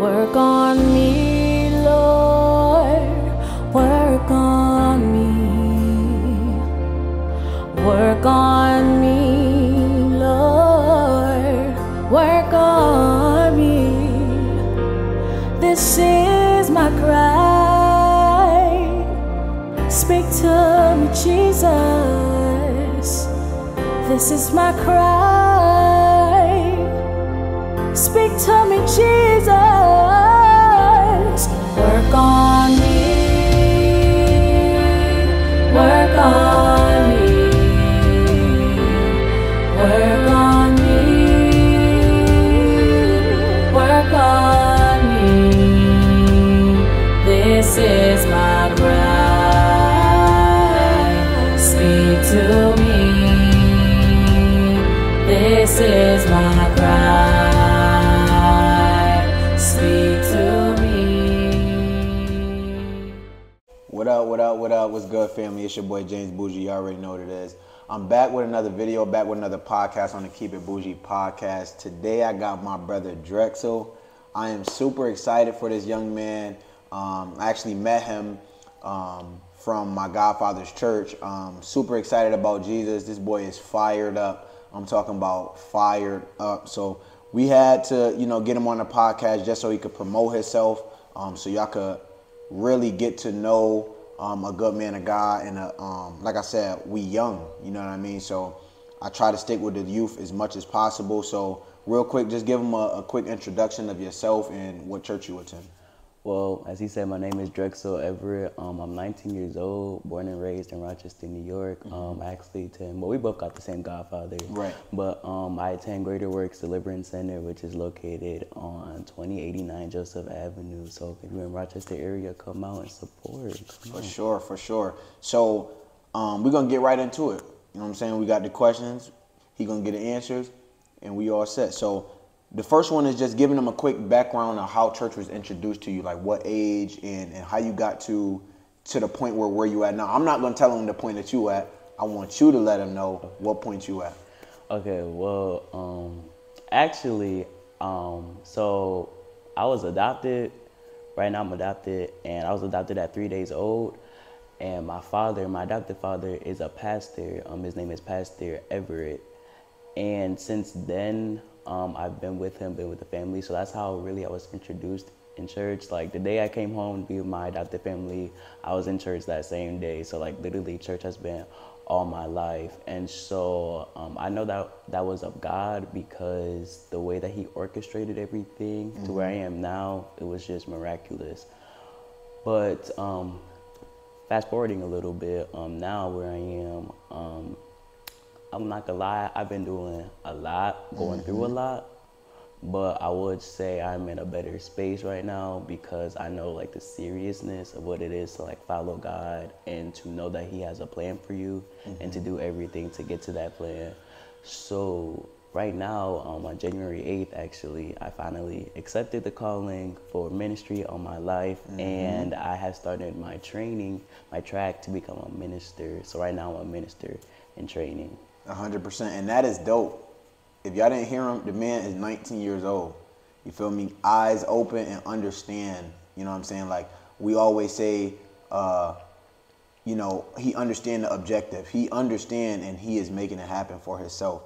Work on me, Lord. Work on me. Work on me, Lord. Work on me. This is my cry. Speak to me, Jesus. This is my cry. Speak to me, Jesus. It's your boy James Buji. You already know what it is. I'm back with another video, back with another podcast on the Keep It Buji podcast. Today I got my brother Drexel. I am super excited for this young man. Um, I actually met him um, from my godfather's church. Um, super excited about Jesus. This boy is fired up. I'm talking about fired up. So we had to, you know, get him on the podcast just so he could promote himself. Um, so y'all could really get to know um, a good man of God and a, um, like I said, we young, you know what I mean? So I try to stick with the youth as much as possible. So real quick, just give them a, a quick introduction of yourself and what church you attend. Well, as he said, my name is Drexel Everett. Um, I'm 19 years old, born and raised in Rochester, New York. Um, I actually attend, well, we both got the same godfather. Right. But um, I attend Greater Works Deliverance Center, which is located on 2089 Joseph Avenue. So if you're in Rochester area, come out and support. Come For on. sure, for sure. So um, we're gonna get right into it. You know what I'm saying? We got the questions. He gonna get the answers, and we all set. So the first one is just giving them a quick background on how church was introduced to you, like what age and, and how you got to to the point where where you at now. I'm not gonna tell them the point that you at. I want you to let them know what point you at. Okay, well, um, actually, um, so I was adopted. Right now, I'm adopted, and I was adopted at three days old. And my father, my adopted father, is a pastor. Um, his name is Pastor Everett. And since then, um, I've been with him, been with the family. So that's how really I was introduced in church. Like the day I came home to be with my adopted family, I was in church that same day. So like literally, church has been all my life. And so um, I know that that was of God because the way that He orchestrated everything to where I am now, it was just miraculous. But um, fast forwarding a little bit, um, now where I am, um, I'm not gonna lie, I've been doing a lot, going through a lot, but I would say I'm in a better space right now because I know like the seriousness of what it is to like follow God and to know that He has a plan for you and to do everything to get to that plan. So right now, um, on January 8th, actually, I finally accepted the calling for ministry on my life, and I have started my training, my track to become a minister. So right now, I'm a minister in training. Hundred percent, and that is dope. If y'all didn't hear him, the man is 19 years old. You feel me? Eyes open and understand. You know what I'm saying? Like we always say, uh, you know, he understand the objective. He understand and he is making it happen for himself.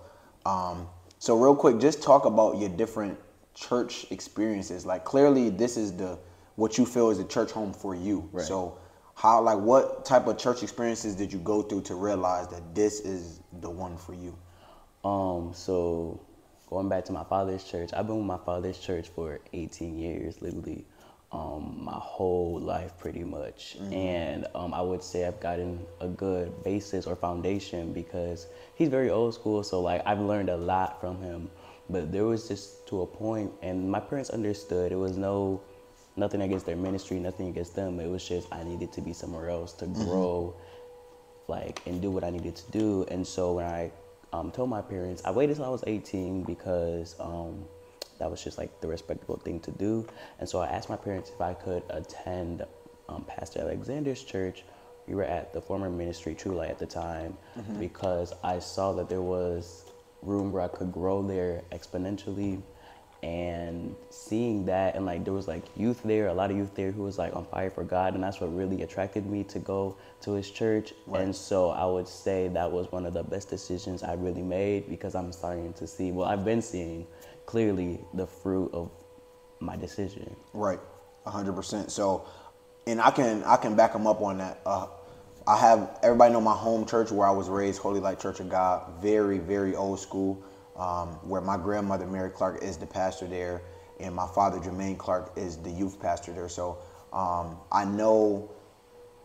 Um, so real quick, just talk about your different church experiences. Like clearly, this is the what you feel is a church home for you. Right. So how like what type of church experiences did you go through to realize that this is the one for you? Um, so going back to my father's church, I've been with my father's church for 18 years, literally, um, my whole life pretty much. And um, I would say I've gotten a good basis or foundation because he's very old school. So like I've learned a lot from him. But there was just to a point, and my parents understood. It was no nothing against their ministry, nothing against them. It was just I needed to be somewhere else to grow like and do what I needed to do. And so when I um, told my parents, I waited till I was 18 because um, that was just like the respectable thing to do. And so I asked my parents if I could attend um, Pastor Alexander's church. We were at the former ministry True Light at the time because I saw that there was room where I could grow there exponentially and seeing that and like there was like youth there a lot of youth there who was like on fire for god and that's what really attracted me to go to his church and so i would say that was one of the best decisions i really made because i'm starting to see well i've been seeing clearly the fruit of my decision Right, hundred percent. So, and I can I can back them up on that. Uh, I have everybody know my home church where I was raised, Holy Light Church of God, very very old school. Um, where my grandmother Mary Clark is the pastor there, and my father Jermaine Clark is the youth pastor there. So um, I know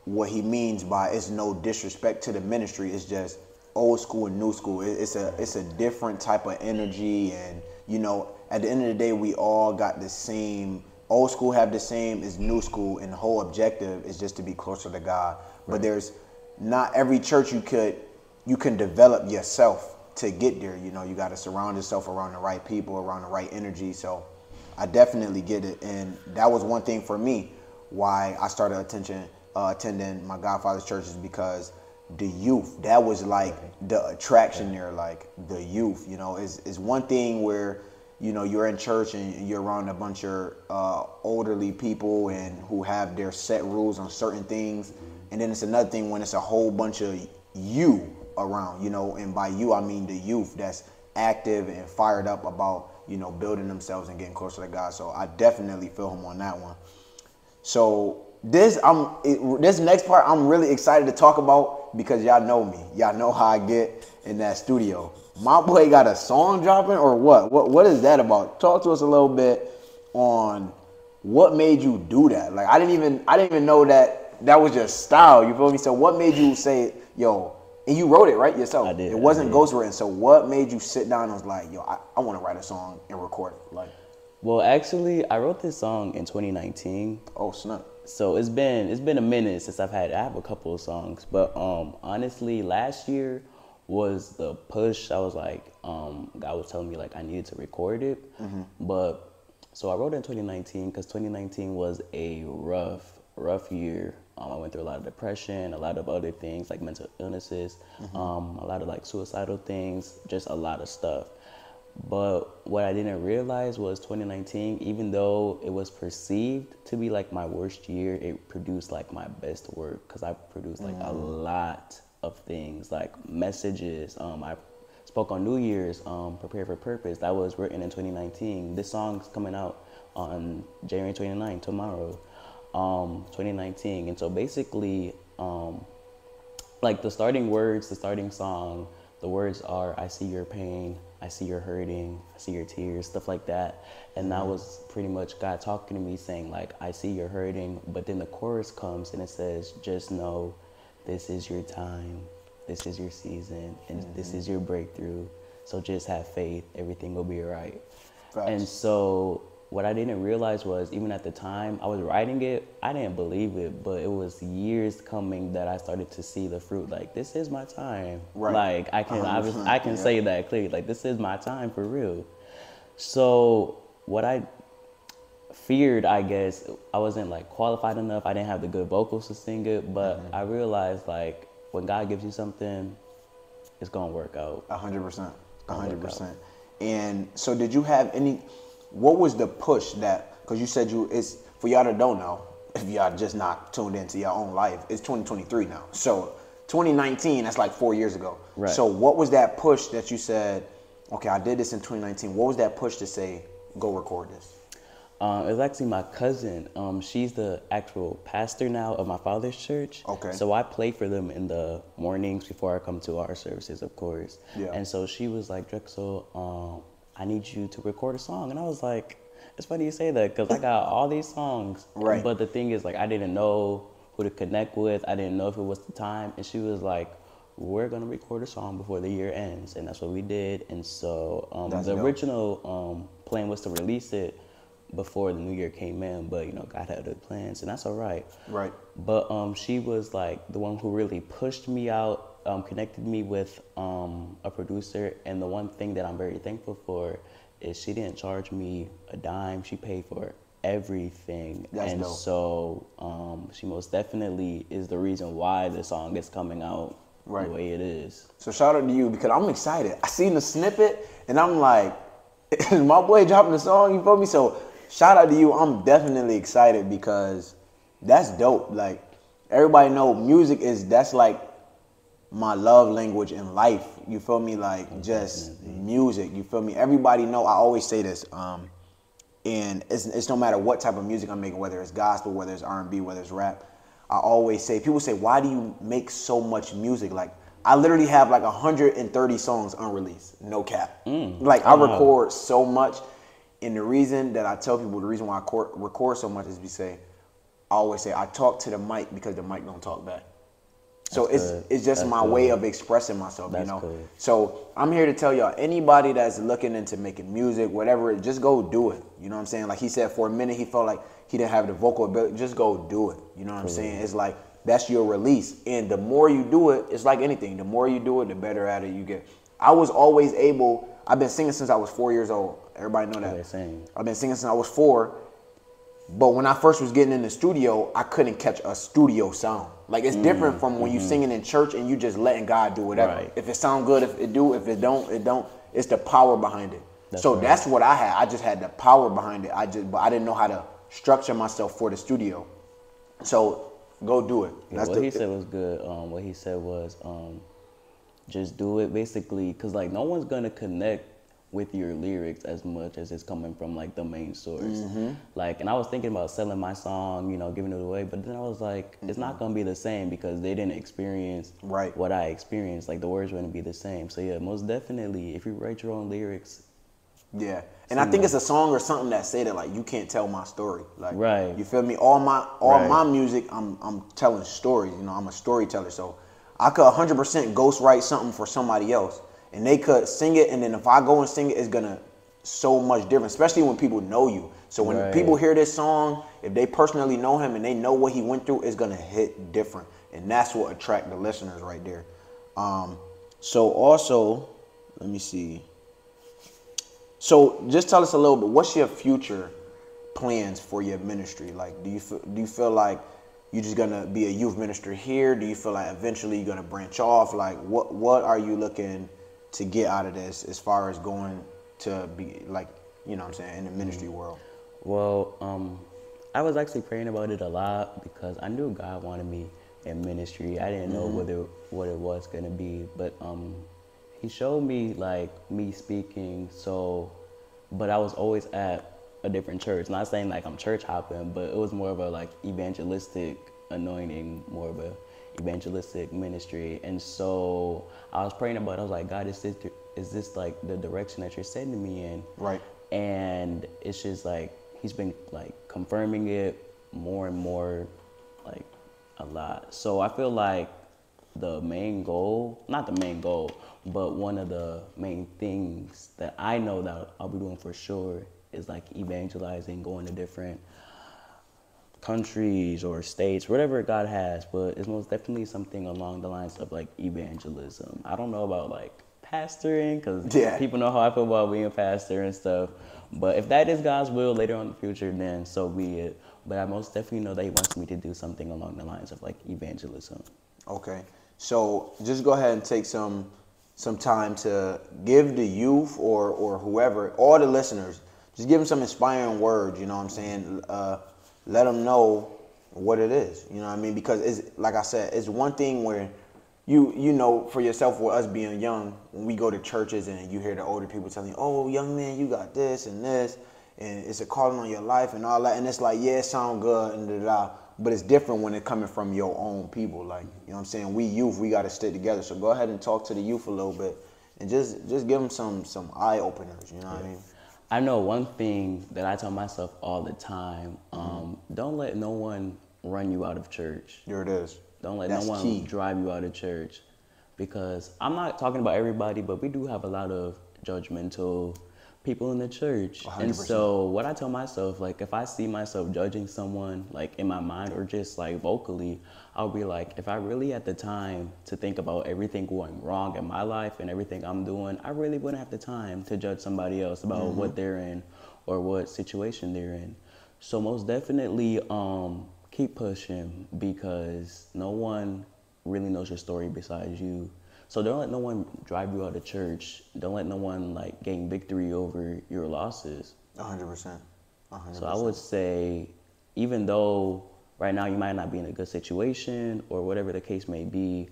what he means by it's no disrespect to the ministry. It's just old school and new school. It's a it's a different type of energy, and you know, at the end of the day, we all got the same. Old school have the same as new school, and the whole objective is just to be closer to God. But there's not every church you could you can develop yourself to get there. You know, you got to surround yourself around the right people, around the right energy. So I definitely get it, and that was one thing for me why I started attention uh, attending my Godfather's churches because the youth that was like the attraction there, like the youth. You know, is is one thing where you know you're in church and you're around a bunch of uh, elderly people and who have their set rules on certain things, and then it's another thing when it's a whole bunch of you around. You know, and by you I mean the youth that's active and fired up about you know building themselves and getting closer to God. So I definitely feel him on that one. So this I'm it, this next part I'm really excited to talk about because y'all know me. Y'all know how I get in that studio. My boy got a song dropping or what? What what is that about? Talk to us a little bit on what made you do that. Like I didn't even I didn't even know that that was your style. You feel me? So what made you say, yo? And you wrote it right yourself. I did, It wasn't ghostwritten. So what made you sit down and was like, yo, I, I want to write a song and record it? Like, well actually i wrote this song in 2019 oh snap. so it's been it's been a minute since I've had I have a couple of songs, but um honestly last year was the push. I was like um God was telling me like I needed to record it, but so I wrote it in 2019 because 2019 was a rough rough year. Um, I went through a lot of depression, a lot of other things like mental illnesses, um, a lot of like suicidal things, just a lot of stuff. But what I didn't realize was 2019, even though it was perceived to be like my worst year, it produced like my best work because I produced like a lot of things, like messages. Um, I spoke on New Year's, um, Prepare for Purpose. That was written in 2019. This song's coming out on January 29, tomorrow, um, 2019. And so basically, um, like the starting words, the starting song, the words are I see your pain, I see your hurting, I see your tears, stuff like that. And that was pretty much God talking to me saying like I see you're hurting, but then the chorus comes and it says just know this is your time, this is your season, and this is your breakthrough. So just have faith, everything will be alright. Facts. And so what I didn't realize was even at the time I was writing it, I didn't believe it, but it was years coming that I started to see the fruit. Like this is my time. Right. Like I can I, was, I can yeah. say that clearly. Like this is my time for real. So what I feared, I guess, I wasn't like qualified enough. I didn't have the good vocals to sing it, but Mm-hmm. I realized like when God gives you something, it's gonna work out. A hundred percent. A hundred percent. And so, did you have any? What was the push that? Because you said you it's for y'all that don't know. If y'all just not tuned into your own life, it's 2023 now. So 2019, that's like four years ago. Right. So what was that push that you said? Okay, I did this in 2019. What was that push to say, go record this? Um, it's actually my cousin. Um, she's the actual pastor now of my father's church. Okay. So I play for them in the mornings before I come to our services, of course. Yeah. And so she was like, Drexel, um, I need you to record a song. And I was like, it's funny you say that because I got all these songs. Right. But the thing is, like, I didn't know who to connect with. I didn't know if it was the time. And she was like, we're gonna record a song before the year ends, and that's what we did. And so um, the dope. original um, plan was to release it before the new year came in, but you know, God had other plans, and that's all right. Right. But um, she was like the one who really pushed me out, um, connected me with um, a producer, and the one thing that I'm very thankful for is she didn't charge me a dime. She paid for everything, That's and dope. so um, she most definitely is the reason why the song is coming out Right. the way it is. So shout out to you because I'm excited. I seen the snippet and I'm like, my boy dropping the song. You feel me? So shout out to you. I'm definitely excited because that's dope. Like everybody know music is that's like my love language in life. You feel me? Like just music. You feel me? Everybody know. I always say this. Um, and it's, it's no matter what type of music I'm making, whether it's gospel, whether it's R&B, whether it's rap. I always say, people say, why do you make so much music? Like, I literally have like 130 songs unreleased, no cap. Like, I wow. record so much. And the reason that I tell people, the reason why I record so much is we say, I always say, I talk to the mic because the mic don't talk back. So That's it's good. it's just That's my way of expressing myself, you know. good. So I'm here to tell y'all, anybody that's looking into making music, whatever, just go do it. You know what I'm saying? Like he said, for a minute he felt like he didn't have the vocal ability. Just go do it. You know what I'm saying? It's like that's your release, and the more you do it, it's like anything. The more you do it, the better at it you get. I was always able. I've been singing since I was four years old. Everybody know that. Same. I've been singing since I was four. But when I first was getting in the studio, I couldn't catch a studio sound. Like it's different from when you singing in church and you just letting God do whatever. Right. If it sound good, if it do, if it don't, it don't. It's the power behind it. That's so right. that's what I had. I just had the power behind it. I just, but I didn't know how to structure myself for the studio. So go do it. Yeah, what the, he said was good. Um, what he said was um, just do it basically, cause like no one's gonna connect with your lyrics as much as it's coming from like the main source. Mm-hmm. Like, and I was thinking about selling my song, you know, giving it away, but then I was like, it's not gonna be the same because they didn't experience Mm-hmm. Right. what I experienced. Like the words wouldn't be the same. So yeah, most definitely, if you write your own lyrics, Yeah, and I think it's a song or something that said that like you can't tell my story. Like, Right. You feel me? All my all Right. my music, I'm I'm telling stories. You know, I'm a storyteller, so I could 100% ghost write something for somebody else, and they could sing it, and then if I go and sing it, it's gonna so much different. Especially when people know you. So when Right. people hear this song, if they personally know him and they know what he went through, it's gonna hit different, and that's what attract the listeners right there. Um, so also, let me see. So just tell us a little bit. What's your future plans for your ministry? Like, do you feel, do you feel like you're just gonna be a youth minister here? Do you feel like eventually you're gonna branch off? Like, what what are you looking to get out of this as far as going to be like, you know, what I'm saying in the ministry world? Well, um, I was actually praying about it a lot because I knew God wanted me in ministry. I didn't know whether what it was gonna be, but um, He showed me like me speaking. So, but I was always at a different church. Not saying like I'm church hopping, but it was more of a like evangelistic anointing, more of a evangelistic ministry. And so I was praying about. it. I was like, God, is this is this like the direction that you're sending me in? Right. and it's just like he's been like confirming it more and more like a lot so i feel like the main goal not the main goal but one of the main things that i know that i'll be doing for sure is like evangelizing going to different countries or states, whatever God has, but it's most definitely something along the lines of like evangelism. I don't know about like pastoring because Yeah. people know how I feel about being a pastor and stuff. But if that is God's will later on in the future, then so be it. But I most definitely know that He wants me to do something along the lines of like evangelism. Okay. So just go ahead and take some some time to give the youth or or whoever, all the listeners, just give them some inspiring words. You know what I'm saying? Uh, let them know what it is. You know what I mean? Because it's like I said, it's one thing where you you know for yourself with us being young, when we go to churches and you hear the older people telling you, "Oh, young man, you got this and this." And it's a calling on your life and all that, and it's like, yeah, it sound good and da da. da. But it's different when it coming from your own people. Like, you know what I'm saying? We youth, we got to stick together. So go ahead and talk to the youth a little bit and just just give them some some eye openers, you know what I mean? I know one thing that I tell myself all the time: um, don't let no one run you out of church. There it is. Don't let That's no one key. drive you out of church. Because I'm not talking about everybody, but we do have a lot of judgmental people in the church. And 100%. so what I tell myself, like if I see myself judging someone like in my mind or just like vocally, I'll be like, if I really had the time to think about everything going wrong in my life and everything I'm doing, I really wouldn't have the time to judge somebody else about what they're in or what situation they're in. So most definitely um, keep pushing because no one really knows your story besides you. So don't let no one drive you out of church. Don't let no one like gain victory over your losses. A hundred percent. A hundred So I would say, even though right now you might not be in a good situation or whatever the case may be,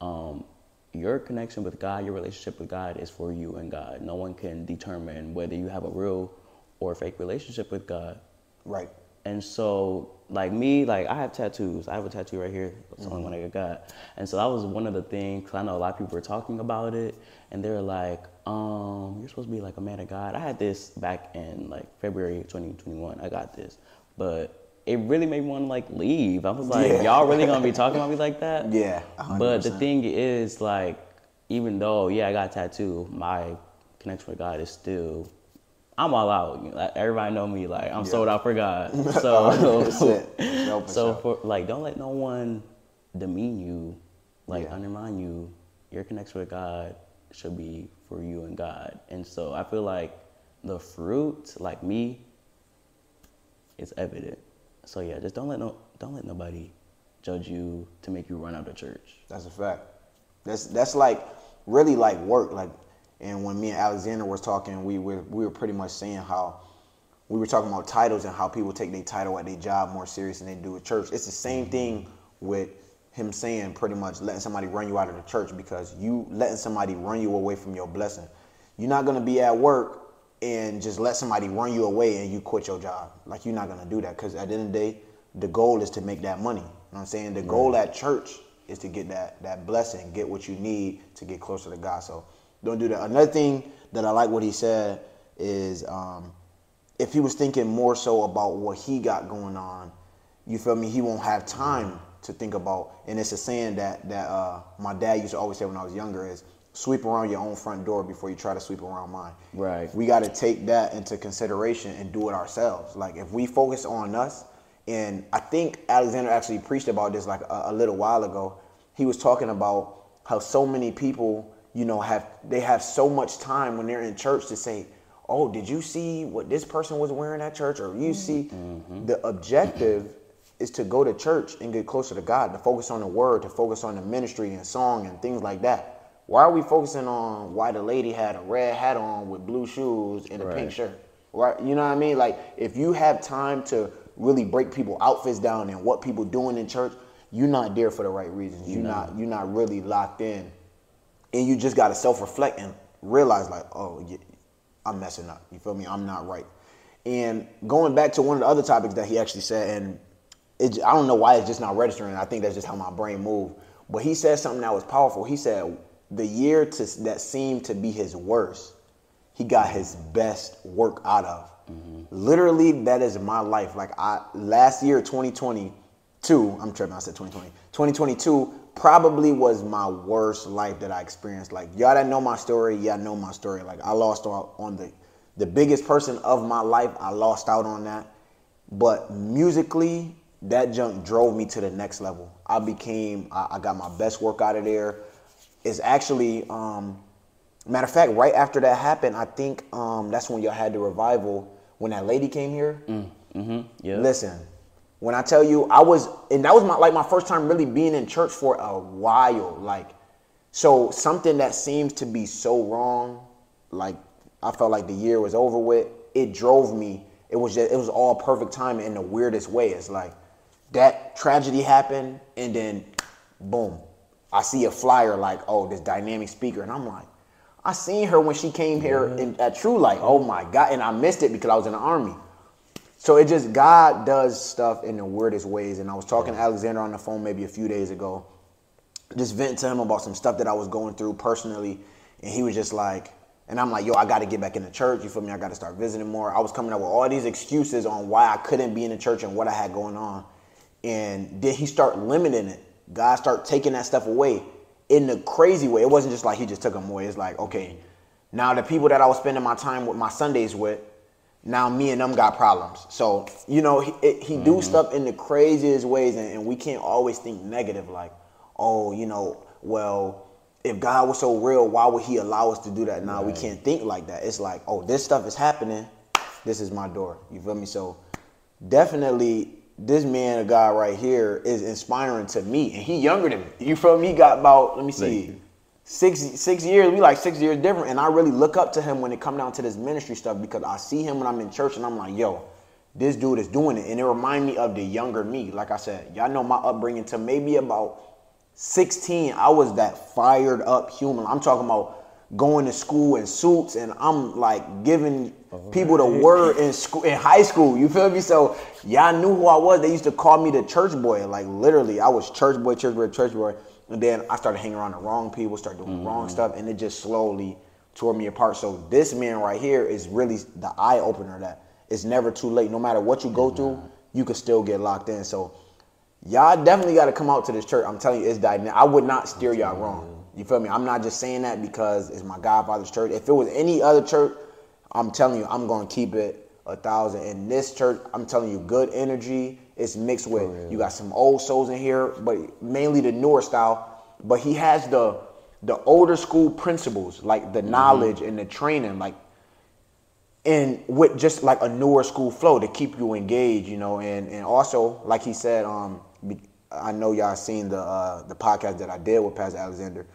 um, your connection with God, your relationship with God is for you and God. No one can determine whether you have a real or fake relationship with God. Right. And so, like me, like I have tattoos. I have a tattoo right here. It's the only one I got. And so that was one of the things. Cause I know a lot of people were talking about it, and they were like, "Um, you're supposed to be like a man of God." I had this back in like February 2021. I got this, but it really made me want to like leave. I was like, Yeah. "Y'all really gonna be talking about me like that?" Yeah, a hundred But the thing is, like, even though yeah, I got a tattoo, my connection with God is still. I'm all out. You know, like, everybody know me. Like I'm sold out for God. So, 100%. No, for so for like, don't let no one demean you, like Yeah. undermine you. Your connection with God should be for you and God. And so I feel like the fruit, like me, is evident. So yeah, just don't let no don't let nobody judge you to make you run out of church. That's a fact. That's that's like really like work. Like, and when me and Alexander was talking, we were we were pretty much saying how we were talking about titles and how people take their title at their job more serious than they do at church. It's the same mm-hmm. thing with him saying pretty much letting somebody run you out of the church because you letting somebody run you away from your blessing. You're not gonna be at work and just let somebody run you away and you quit your job. Like you're not gonna do that because at the end of the day, the goal is to make that money. You know what I'm saying? The goal at church is to get that that blessing, get what you need to get closer to God. So don't do that. Another thing that I like what he said is um, if he was thinking more so about what he got going on, you feel me? He won't have time to think about. And it's a saying that that uh, my dad used to always say when I was younger is sweep around your own front door before you try to sweep around mine. Right. We got to take that into consideration and do it ourselves. Like if we focus on us, and I think Alexander actually preached about this like a, a little while ago. He was talking about how so many people, you know, have they have so much time when they're in church to say, "Oh, did you see what this person was wearing at church?" Or you see, mm-hmm. the objective is to go to church and get closer to God, to focus on the word, to focus on the ministry and song and things like that. Why are we focusing on why the lady had a red hat on with blue shoes and a pink shirt? Right? You know what I mean? Like if you have time to really break people outfits down and what people doing in church, you're not there for the right reasons. You're not you're not really locked in. And you just gotta self-reflect and realize like, oh, I'm messing up. You feel me? I'm not right. And going back to one of the other topics that he actually said, and it, I don't know why it's just not registering. I think that's just how my brain moved. But he said something that was powerful. He said the year to, that seemed to be his worst, he got his best work out of. Mm-hmm. Literally, that is my life. Like I last year, 2022. I'm tripping. I said 2020. 2022 probably was my worst life that I experienced. Like y'all that know my story, y'all know my story. Like I lost out on the the biggest person of my life. I lost out on that. But musically, that junk drove me to the next level. I became, I, I got my best work out of there. It's actually, um, matter of fact, right after that happened, I think um, that's when y'all had the revival when that lady came here. Mm-hmm. Yeah. Listen, when I tell you, I was, and that was my like my first time really being in church for a while. Like, so something that seems to be so wrong, like I felt like the year was over with. It drove me. It was just, it was all perfect timing in the weirdest way. It's like that tragedy happened, and then boom, I see a flyer like, oh, this dynamic speaker, and I'm like, I seen her when she came here mm-hmm. in, at True Light. Oh my God, and I missed it because I was in the army. So it just God does stuff in the weirdest ways. And I was talking to Alexander on the phone maybe a few days ago, just venting to him about some stuff that I was going through personally, and he was just like, and I'm like, yo, I got to get back in the church. You feel me? I got to start visiting more. I was coming up with all these excuses on why I couldn't be in the church and what I had going on, and then he start limiting it. God start taking that stuff away in the crazy way. It wasn't just like he just took them away. It's like, okay, Now the people that I was spending my time with, my Sundays with, now me and them got problems. So you know he, he do mm-hmm. stuff in the craziest ways, and, and we can't always think negative. Like, oh, you know, well, if God was so real, why would He allow us to do that? Now we can't think like that. It's like, oh, this stuff is happening. This is my door. You feel me? So definitely this man of God right here is inspiring to me, and he younger than me. You feel me? He got about let me see. Six six years. We like six years different, and I really look up to him when it come down to this ministry stuff because I see him when I'm in church, and I'm like, yo, this dude is doing it, and it remind me of the younger me. Like I said, y'all know my upbringing to maybe about 16. I was that fired up human. I'm talking about going to school in suits, and I'm like giving people the word in school in high school. You feel me? So y'all knew who I was. They used to call me the church boy. Like literally, I was church boy, church boy, church boy. And then I started hanging around the wrong people, started doing wrong mm-hmm. stuff, and it just slowly tore me apart. So this man right here is really the eye opener that it's never too late. No matter what you go through, you can still get locked in. So y'all definitely got to come out to this church. I'm telling you, it's dynamic. I would not steer y'all wrong. You feel me? I'm not just saying that because it's my godfather's church. If it was any other church, I'm telling you, I'm going to keep it a thousand. In this church, I'm telling you, good energy. It's mixed with you got some old souls in here, but mainly the newer style. But he has the the older school principles, like the knowledge and the training, like and with just like a newer school flow to keep you engaged, you know, and and also like he said, um, I know y'all seen the uh, the podcast that I did with Pastor Alexander,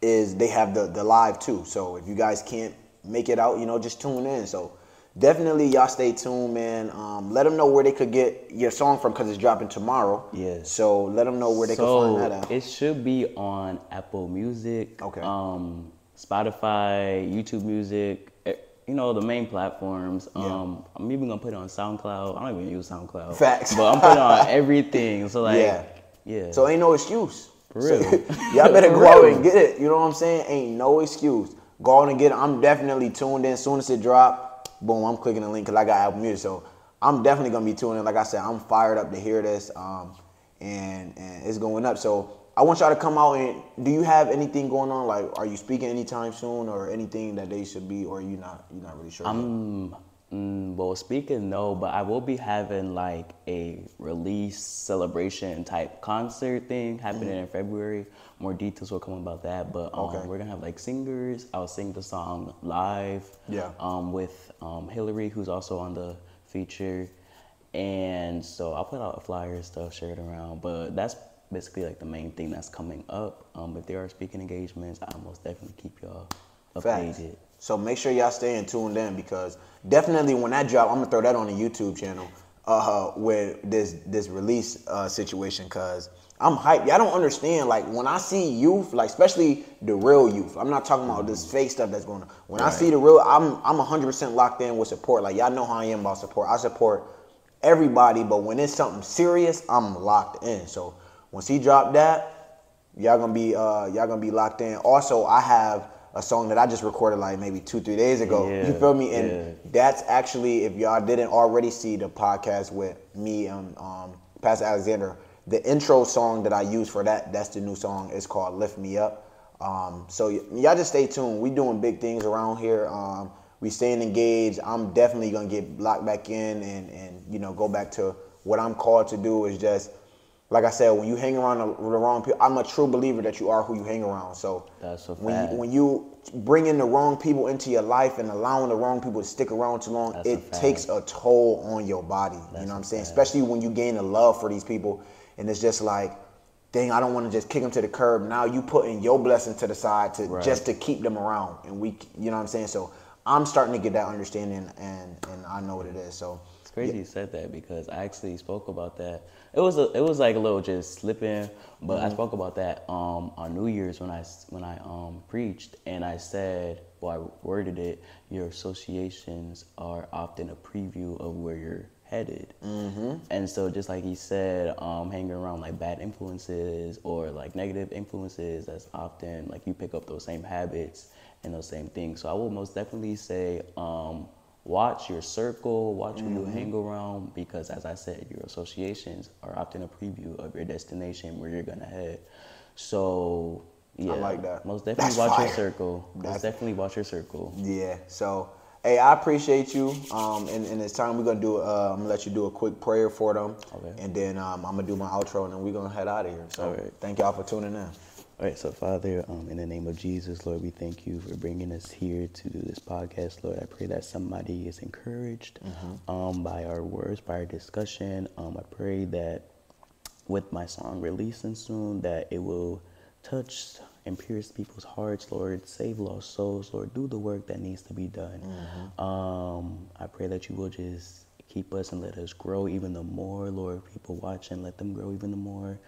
is they have the the live too. So if you guys can't make it out, you know, just tune in. So definitely y'all stay tuned, man. Um, let them know where they could get your song from because it's dropping tomorrow. Yeah. So let them know where they so can find that at. it should be on Apple Music, Okay. um, Spotify, YouTube Music, eh, you know the main platforms. Um, I'm even gonna put it on SoundCloud. I don't even use SoundCloud. Facts. But I'm putting on everything. So like, Yeah. yeah, So ain't no excuse. For real. So, y'all better go out and get it. You know what I'm saying? Ain't no excuse. Go out and get it. I'm definitely tuned in. Soon as it drop, boom, I'm clicking the link because I got Apple Music. So I'm definitely gonna be tuning in. Like I said, I'm fired up to hear this. Um, and and it's going up. So I want y'all to come out and do you have anything going on? Like, are you speaking anytime soon or anything that they should be, or you not? You're not really sure? I'm mm, well speaking no, but I will be having like a release celebration type concert thing happening in February. More details will come about that, but um, Okay. we're gonna have like singers. I'll sing the song live. Yeah. Um, with um, Hillary, who's also on the feature, and so I'll put out a flyer and stuff, share it around. But that's basically like the main thing that's coming up. Um, if there are speaking engagements, I'll most definitely keep y'all Facts. So make sure y'all staying tuned in because definitely when that drop, I'm gonna throw that on the YouTube channel uh, with this this release uh, situation because I'm hyped. Y'all don't understand. Like when I see youth, like especially the real youth. I'm not talking about this fake stuff that's going on. When I see the real, I'm I'm 100% locked in with support. Like y'all know how I am about support. I support everybody, but when it's something serious, I'm locked in. So once he dropped that, y'all gonna be uh y'all gonna be locked in. Also, I have a song that I just recorded like maybe two three days ago. you feel me? And yeah. that's actually if y'all didn't already see the podcast with me and um, Pastor Alexander, the intro song that I use for that that's the new song. It's called "Lift Me Up." Um, so y- y'all just stay tuned. We doing big things around here. Um, we staying engaged. I'm definitely gonna get locked back in and and you know go back to what I'm called to do is just like I said, when you hang around the, the wrong people, I'm a true believer that you are who you hang around. So That's a when fact. you, when you bring in the wrong people into your life and allowing the wrong people to stick around too long, That's it fact. takes a toll on your body. you know what I'm saying? fact. Especially when you gain a love for these people, and it's just like, dang, I don't want to just kick them to the curb. Now you putting your blessing to the side to Right. just to keep them around, and we, you know what I'm saying? So I'm starting to get that understanding, and and I know what it is. So It's crazy you said that because I actually spoke about that. It was a, it was like a little just slipping, but Mm-hmm. I spoke about that um, on New Year's when I when I um, preached and I said, well, I worded it. Your associations are often a preview of where you're headed, mm-hmm. and so just like he said, um, hanging around like bad influences or like negative influences, that's often like you pick up those same habits and those same things. So I will most definitely say. Um, watch your circle, watch who you hang around, because as I said, your associations are often a preview of your destination where you're gonna head. So Yeah, I like that. Most definitely That's watch your circle. That's- Most definitely watch your circle. Yeah. So, hey, I appreciate you. Um, and, and it's time we're gonna do. Uh, I'm gonna let you do a quick prayer for them. Okay. And then um, I'm gonna do my outro, and then we're gonna head out of here. So, right. thank y'all for tuning in. All right, so Father, um, in the name of Jesus, Lord, we thank you for bringing us here to do this podcast, Lord. I pray that somebody is encouraged um, by our words, by our discussion. Um, I pray that with my song releasing soon, that it will touch and pierce people's hearts, Lord. Save lost souls, Lord. Do the work that needs to be done. Um, I pray that you will just keep us and let us grow even the more, Lord. People watching, let them grow even the more.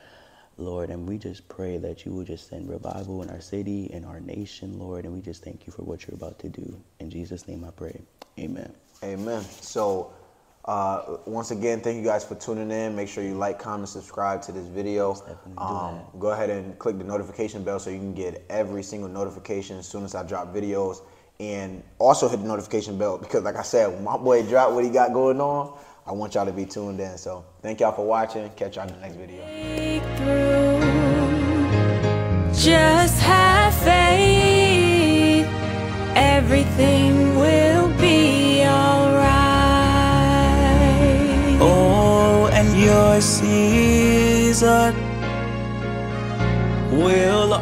Lord, and we just pray that you will just send revival in our city and our nation, Lord, and we just thank you for what you're about to do. In Jesus' name I pray. Amen. Amen. So, uh, once again, thank you guys for tuning in. Make sure you like, comment, subscribe to this video. Um, go ahead and click the notification bell so you can get every single notification as soon as I drop videos. And also hit the notification bell because, like I said, my boy dropped what he got going on, I want y'all to be tuned in. So, thank y'all for watching. Catch y'all in the next video. Just have faith, everything will be alright. Oh, and your season will